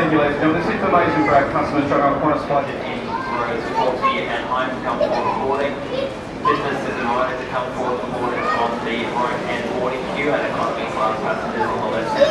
Thank you. This information for our customers from our Qantas flight that ends 040 and home and forward for boarding. Business is invited to come forward on the right hand boarding queue and economy class passengers on the left hand.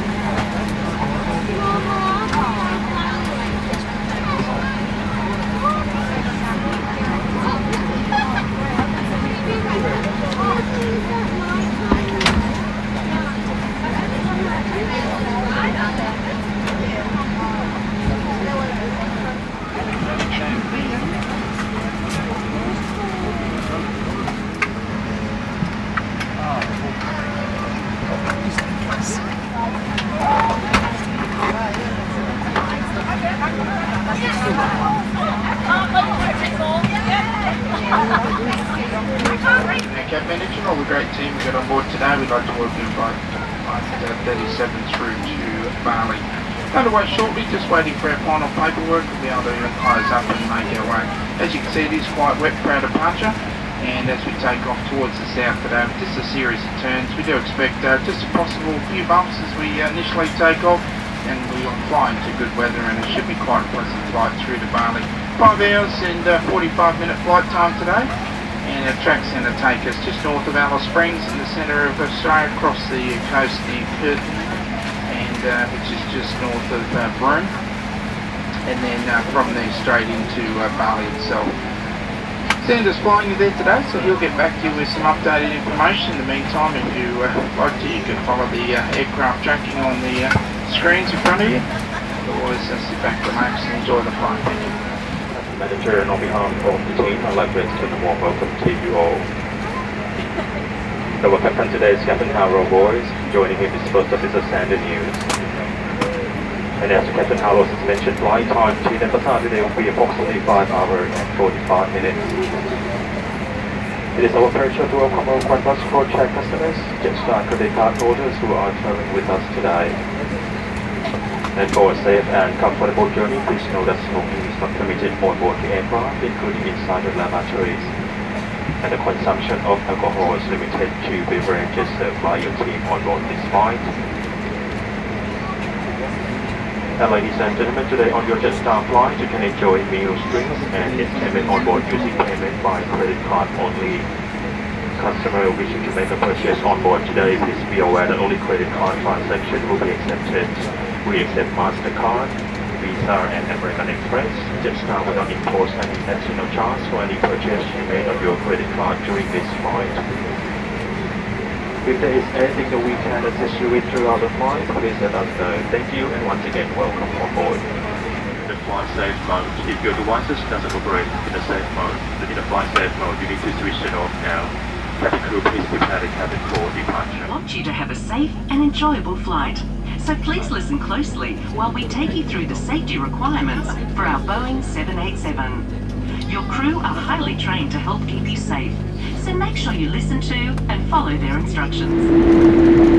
Cab Management, all the great team we got on board today. We'd like to welcome you flight flight, uh, 37 through to Bali. Underway shortly, just waiting for our final paperwork to be able to close up and make our way. As you can see, it is quite wet for our departure. And as we take off towards the south today, just a series of turns, we do expect uh, just a possible few bumps as we initially take off. And we will fly to good weather and it should be quite a pleasant flight through to Bali. 5 hours and uh, 45 minute flight time today and our track's going to take us just north of Alice Springs in the centre of Australia, across the coast near Curtin, uh, which is just north of uh, Broome, and then uh, from there straight into uh, Bali itself. Sanders flying you there today, so he'll get back to you with some updated information. In the meantime, if you uh, like to, you can follow the uh, aircraft tracking on the screens in front of you. Otherwise, sit back, relax, and enjoy the flight. Manager, and on behalf of the team, I'd like to extend a warm welcome to you all. Our captain today is Captain Harold Boys, Joining him is First Officer Sander News. And as Captain has mentioned, flight time to Denpasar today will be approximately 5 hours and 45 minutes. It is our pleasure to welcome our Qantas Project customers, Jetstar credit card holders who are traveling with us today. And for a safe and comfortable journey, please know that smoking is not permitted on board the aircraft, including inside the lavatories. And the consumption of alcohol is limited to beverages served by your team on board this flight. And ladies and gentlemen, today on your Jetstar flight, you can enjoy meals, drinks, and entertainment on board using payment by credit card only. Customer wishing to make a purchase on board today, please be aware that only credit card transaction will be accepted. We accept MasterCard, Visa, and American Express. Jetstar will not impose any additional charge for any purchase you made on your credit card during this flight. If there is anything that we can assist you with throughout the flight, please let us know. Thank you, and once again, welcome on board. The flight safe mode. If your devices doesn't operate in the safe mode, in the flight safe mode, you need to switch it off now. Departure. want you to have a safe and enjoyable flight. So please listen closely while we take you through the safety requirements for our Boeing 787. Your crew are highly trained to help keep you safe, so make sure you listen to and follow their instructions.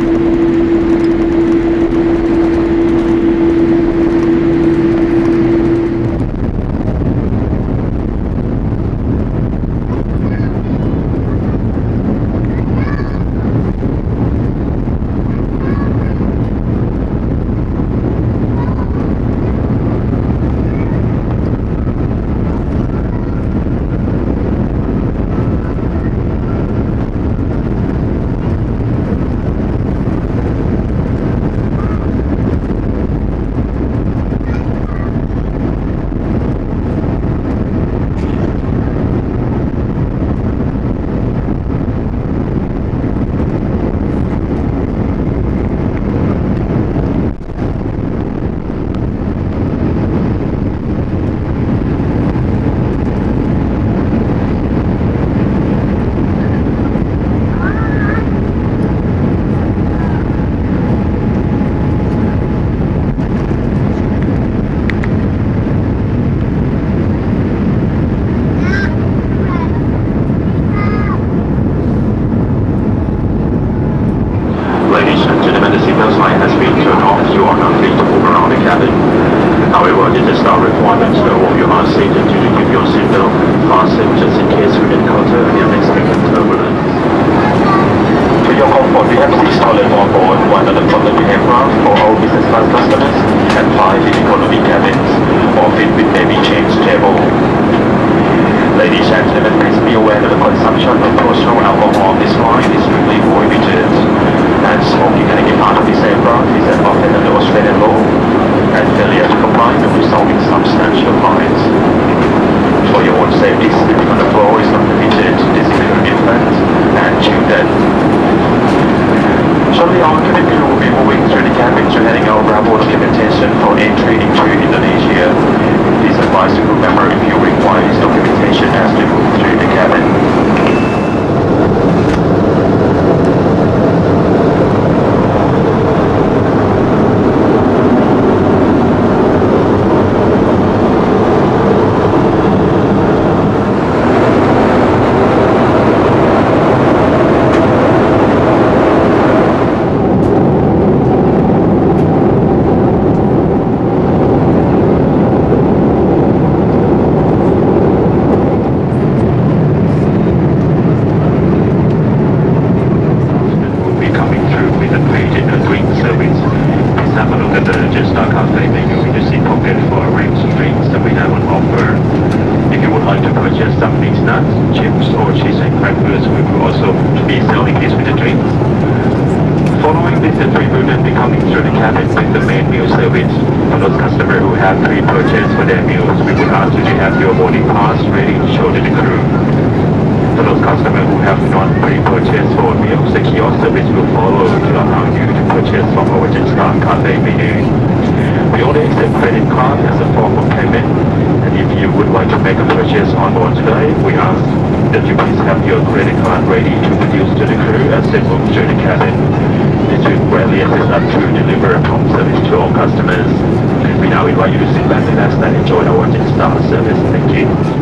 Passengers we encounter any unexpected turbulence. For your comfort, we have six toilets on board, one at the front of aircraft for all business class customers, and five in economy cabins, all fit with baby change table. Ladies and gentlemen, please be aware that the consumption of personal alcohol on this line is strictly prohibited. And smoking at any part of this aircraft is an offence under Australian law, and failure to comply will result in substantial fines. For your own safety, sleeping on the floor is not permitted. This includes infants and children. Shortly, our cabin crew will be moving through the cabin to heading our Bravo documentation for entry into Indonesia. Please advise the crew member if you require this documentation as we move through the cabin. will be coming through with a created a drink service. Please have a look at the Jetstar Cafe menu in the seat pocket for a range of drinks that we have on offer. If you would like to purchase some mixed nuts, chips, or cheese and crackers, we will also be selling these with the drinks. Following this entry, we will then be coming through the cabin with the main meal service. For those customers who have pre-purchased for their meals, we would ask you to have your boarding pass ready to show to the crew. For those customers who have not pre-purchased for meals, the kiosk service will follow to allow you to from our Jetstar Cafe menu. We only accept credit card as a form of payment, and if you would like to make a purchase on board today, we ask that you please have your credit card ready to produce to the crew as they move through the cabin. This will greatly assist us to deliver a home service to all customers. We now invite you to sit back with us and enjoy our Jetstar service. Thank you.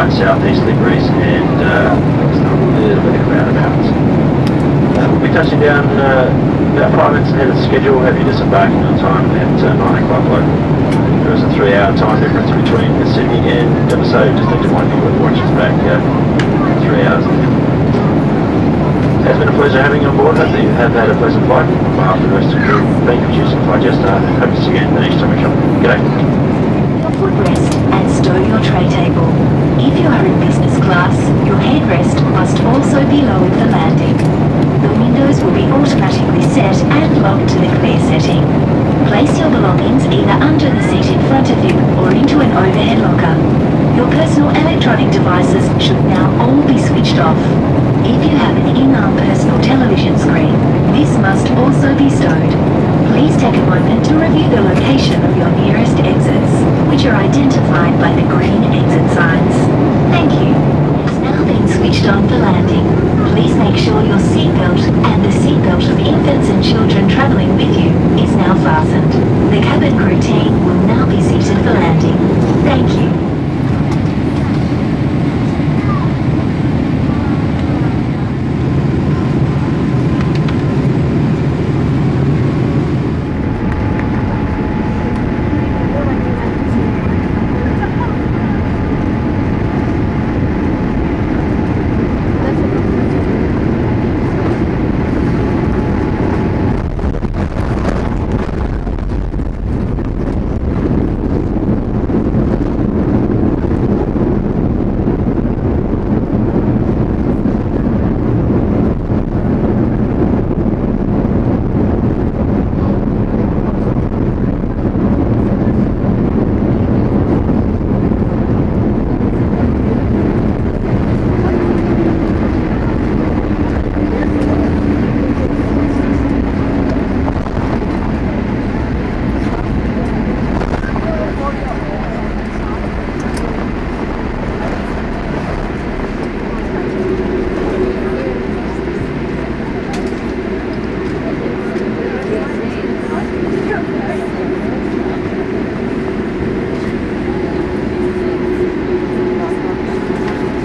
Degrees, light southeasterly breeze, and uh, a little bit of cloud about. Uh, we'll be touching down uh, about five minutes ahead of schedule. Have you disembarking on time at uh, 9 o'clock local. There is a three-hour time difference between Sydney and Denpasar. Just need to remind you that watches back uh, three hours. It's been a pleasure having you on board. Hope that you have had a pleasant flight. On behalf of the rest of the crew, thank you for choosing hope to see you again the next time we come. G'day. Your footrest and stow your tray table. If you are in business class, your headrest must also be lowered for landing. The windows will be automatically set and locked to the clear setting. Place your belongings either under the seat in front of you or into an overhead locker. Your personal electronic devices should now all be switched off. If you have an in-arm personal television screen, this must also be stowed. Please take a moment to review the location of your nearest exits, which are identified by the green exit signs. Thank you. It's now been switched on for landing. Please make sure your seatbelt and the seatbelt of infants and children traveling with you is now fastened. The cabin crew team will now be seated for landing. Thank you.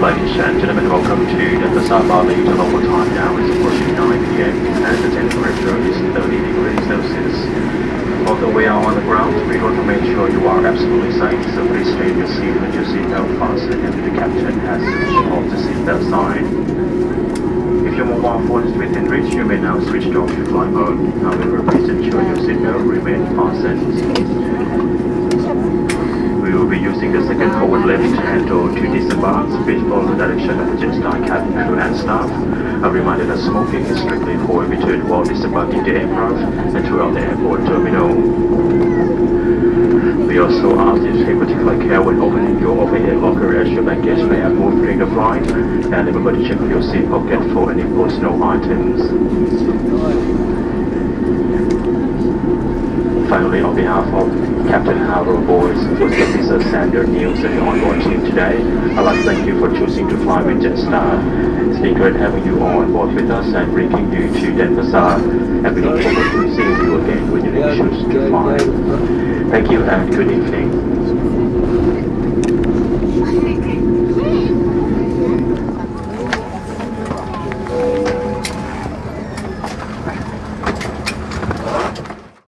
Ladies and gentlemen, welcome to the Bali. The local time now is approaching 9 p.m. and the temperature is 30 degrees Celsius. Although we are on the ground, we want to make sure you are absolutely safe, so please stay in your seat with your seatbelt fastened and the captain has switched the seatbelt sign. If your mobile phone is within reach, you may now switch it off to flight mode. However, please ensure your seatbelt remains fastened. Will be using the second forward lift handle to disembark. Please follow the direction of the Jetstar cabin crew and staff. A reminder that smoking is strictly prohibited while disembarking the aircraft and throughout the airport terminal. We also ask you to take particular care when opening your overhead locker as your baggage may have moved during the flight and remember to check your seat pocket for any personal items. Finally, on behalf of Captain Harold Boys, First Officer Sander News and the onboard team today, I'd like to thank you for choosing to fly with Jetstar. It's been great having you on board with us and bringing you to Denpasar, and we look forward to seeing you again when you choose to fly. Thank you and good evening.